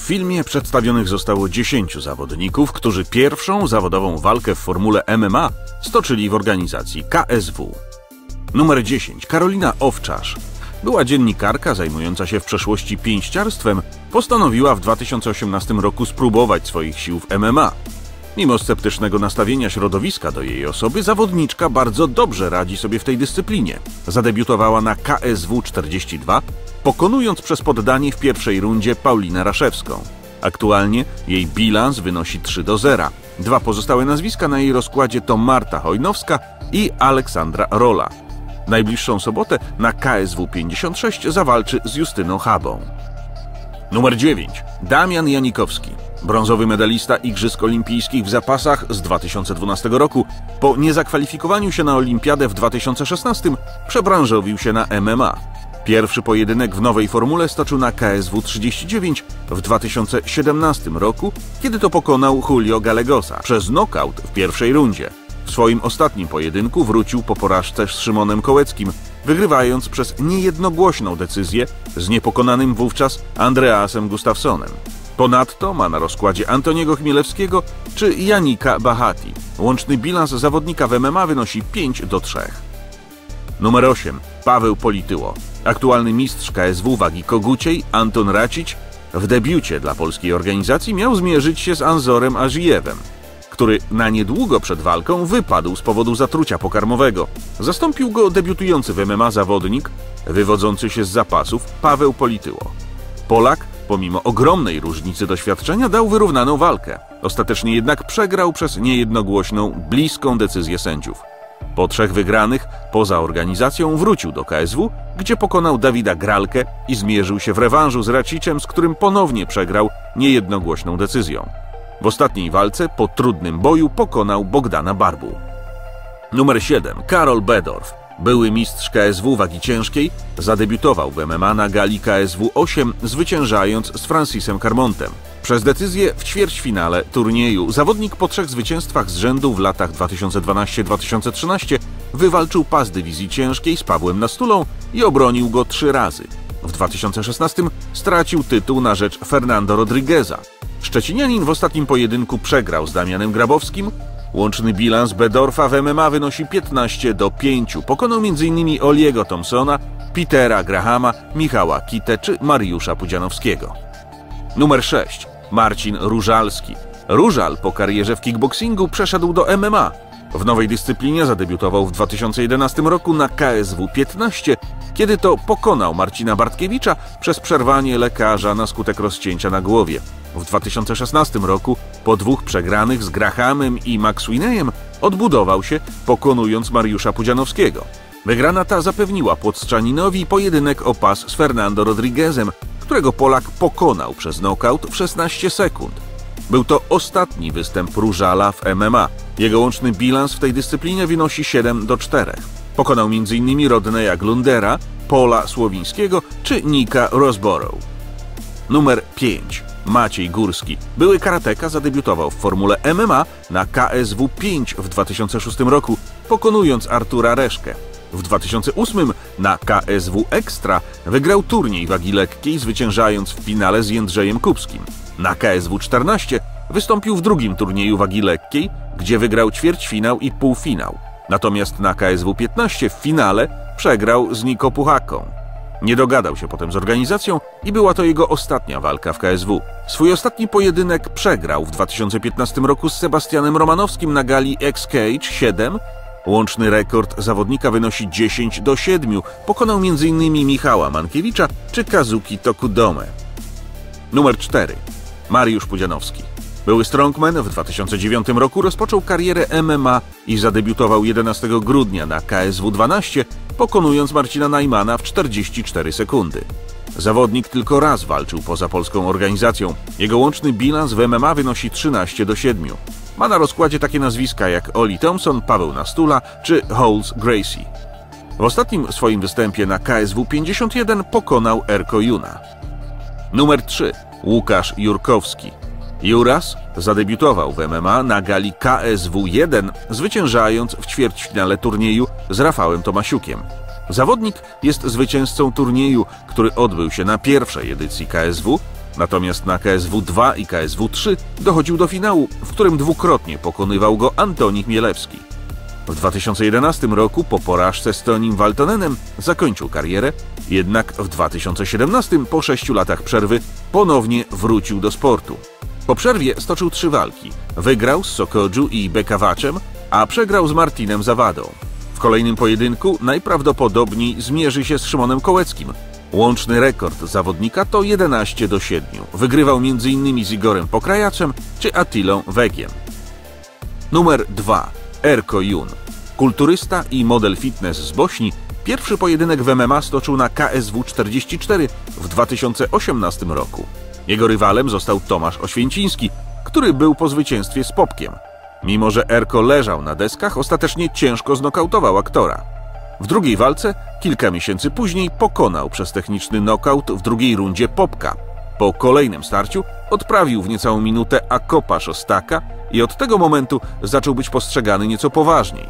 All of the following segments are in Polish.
W filmie przedstawionych zostało 10 zawodników, którzy pierwszą zawodową walkę w formule MMA stoczyli w organizacji KSW. Numer 10. Karolina Owczarz. Była dziennikarka zajmująca się w przeszłości pięściarstwem, postanowiła w 2018 roku spróbować swoich sił w MMA. Mimo sceptycznego nastawienia środowiska do jej osoby, zawodniczka bardzo dobrze radzi sobie w tej dyscyplinie. Zadebiutowała na KSW 42, pokonując przez poddanie w pierwszej rundzie Paulinę Raszewską. Aktualnie jej bilans wynosi 3 do 0. Dwa pozostałe nazwiska na jej rozkładzie to Marta Hojnowska i Aleksandra Rola. Najbliższą sobotę na KSW 56 zawalczy z Justyną Habą. Numer 9. Damian Janikowski. Brązowy medalista Igrzysk Olimpijskich w zapasach z 2012 roku. Po niezakwalifikowaniu się na Olimpiadę w 2016 przebranżowił się na MMA. Pierwszy pojedynek w nowej formule stoczył na KSW 39 w 2017 roku, kiedy to pokonał Julio Galegosa przez knockout w pierwszej rundzie. W swoim ostatnim pojedynku wrócił po porażce z Szymonem Kołeckim, wygrywając przez niejednogłośną decyzję z niepokonanym wówczas Andreasem Gustafsonem. Ponadto ma na rozkładzie Antoniego Chmielewskiego czy Janika Bahati. Łączny bilans zawodnika w MMA wynosi 5 do 3. Numer 8. Paweł Polityło. Aktualny mistrz KSW wagi koguciej Anton Racić w debiucie dla polskiej organizacji miał zmierzyć się z Anzorem Azijewem, który na niedługo przed walką wypadł z powodu zatrucia pokarmowego. Zastąpił go debiutujący w MMA zawodnik, wywodzący się z zapasów Paweł Polityło. Polak, pomimo ogromnej różnicy doświadczenia, dał wyrównaną walkę. Ostatecznie jednak przegrał przez niejednogłośną, bliską decyzję sędziów. Po trzech wygranych, poza organizacją, wrócił do KSW, gdzie pokonał Dawida Gralkę i zmierzył się w rewanżu z Racicem, z którym ponownie przegrał niejednogłośną decyzją. W ostatniej walce, po trudnym boju, pokonał Bogdana Barbu. Numer 7. Karol Bedorf. Były mistrz KSW wagi ciężkiej, zadebiutował w MMA na gali KSW 8, zwyciężając z Francisem Carmontem. Przez decyzję w ćwierćfinale turnieju zawodnik po trzech zwycięstwach z rzędu w latach 2012-2013 wywalczył pas dywizji ciężkiej z Pawłem Nastulą i obronił go trzy razy. W 2016 stracił tytuł na rzecz Fernando Rodrigueza. Szczecinianin w ostatnim pojedynku przegrał z Damianem Grabowskim. Łączny bilans Bedorfa w MMA wynosi 15 do 5. Pokonał m.in. Oliego Thompsona, Petera Grahama, Michała Kitę czy Mariusza Pudzianowskiego. Numer 6. Marcin Różalski. Różal po karierze w kickboxingu przeszedł do MMA. W nowej dyscyplinie zadebiutował w 2011 roku na KSW 15, kiedy to pokonał Marcina Bartkiewicza przez przerwanie lekarza na skutek rozcięcia na głowie. W 2016 roku, po dwóch przegranych z Grahamem i McSweeneyem, odbudował się, pokonując Mariusza Pudzianowskiego. Wygrana ta zapewniła Płotrzaninowi pojedynek o pas z Fernando Rodriguezem, którego Polak pokonał przez knockout w 16 sekund. Był to ostatni występ Różala w MMA. Jego łączny bilans w tej dyscyplinie wynosi 7 do 4. Pokonał m.in. Rodneya Glundera, Pola Słowińskiego czy Nika Rosborough. Numer 5. Maciej Górski. Były karateka zadebiutował w formule MMA na KSW 5 w 2006 roku, pokonując Artura Reszkę. W 2008 na KSW Extra wygrał turniej wagi lekkiej, zwyciężając w finale z Jędrzejem Kubskim. Na KSW 14 wystąpił w drugim turnieju wagi lekkiej, gdzie wygrał ćwierćfinał i półfinał. Natomiast na KSW 15 w finale przegrał z Niko Puchaką. Nie dogadał się potem z organizacją i była to jego ostatnia walka w KSW. Swój ostatni pojedynek przegrał w 2015 roku z Sebastianem Romanowskim na gali X-Cage 7. Łączny rekord zawodnika wynosi 10 do 7. Pokonał m.in. Michała Mankiewicza czy Kazuki Tokudome. Numer 4. Mariusz Pudzianowski. Były strongman w 2009 roku rozpoczął karierę MMA i zadebiutował 11 grudnia na KSW 12, pokonując Marcina Najmana w 44 sekundy. Zawodnik tylko raz walczył poza polską organizacją. Jego łączny bilans w MMA wynosi 13 do 7. Ma na rozkładzie takie nazwiska jak Oli Thompson, Paweł Nastula czy Holes Gracie. W ostatnim swoim występie na KSW 51 pokonał Erko Juna. Numer 3. Łukasz Jurkowski. Juras zadebiutował w MMA na gali KSW 1, zwyciężając w ćwierćfinale turnieju z Rafałem Tomasiukiem. Zawodnik jest zwycięzcą turnieju, który odbył się na pierwszej edycji KSW. Natomiast na KSW 2 i KSW 3 dochodził do finału, w którym dwukrotnie pokonywał go Antoni Chmielewski. W 2011 roku po porażce z Tonim Waltonenem zakończył karierę, jednak w 2017 po sześciu latach przerwy ponownie wrócił do sportu. Po przerwie stoczył trzy walki. Wygrał z Sokodżu i Bekawaczem, a przegrał z Martinem Zawadą. W kolejnym pojedynku najprawdopodobniej zmierzy się z Szymonem Kołeckim. Łączny rekord zawodnika to 11 do 7. Wygrywał m.in. z Igorem Pokrajaczem czy Attilą Wegiem. Numer 2. Erko Jun. Kulturysta i model fitness z Bośni pierwszy pojedynek w MMA stoczył na KSW 44 w 2018 roku. Jego rywalem został Tomasz Oświęciński, który był po zwycięstwie z Popkiem. Mimo, że Erko leżał na deskach, ostatecznie ciężko znokautował aktora. W drugiej walce, kilka miesięcy później, pokonał przez techniczny nokaut w drugiej rundzie Popka. Po kolejnym starciu odprawił w niecałą minutę Akopa Szostaka i od tego momentu zaczął być postrzegany nieco poważniej.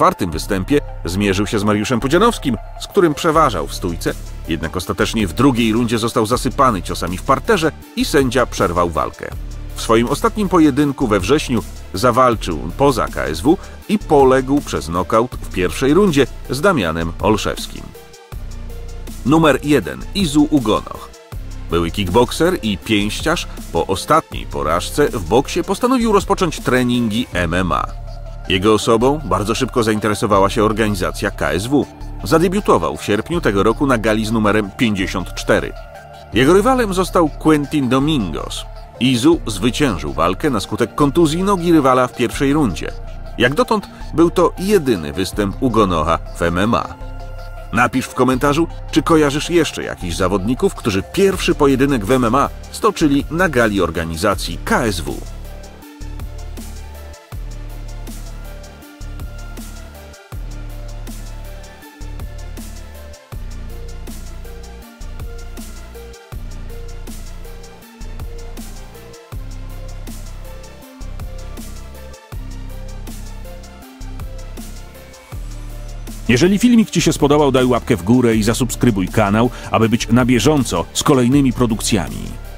Czwartym występie zmierzył się z Mariuszem Pudzianowskim, z którym przeważał w stójce, jednak ostatecznie w drugiej rundzie został zasypany ciosami w parterze i sędzia przerwał walkę. W swoim ostatnim pojedynku we wrześniu zawalczył poza KSW i poległ przez nokaut w pierwszej rundzie z Damianem Olszewskim. Numer 1. Izu Ugonoch. Były kickbokser i pięściarz po ostatniej porażce w boksie postanowił rozpocząć treningi MMA. Jego osobą bardzo szybko zainteresowała się organizacja KSW. Zadebiutował w sierpniu tego roku na gali z numerem 54. Jego rywalem został Quentin Domingos. Izu zwyciężył walkę na skutek kontuzji nogi rywala w pierwszej rundzie. Jak dotąd był to jedyny występ Ugonoha w MMA. Napisz w komentarzu, czy kojarzysz jeszcze jakichś zawodników, którzy pierwszy pojedynek w MMA stoczyli na gali organizacji KSW. Jeżeli filmik Ci się spodobał, daj łapkę w górę i zasubskrybuj kanał, aby być na bieżąco z kolejnymi produkcjami.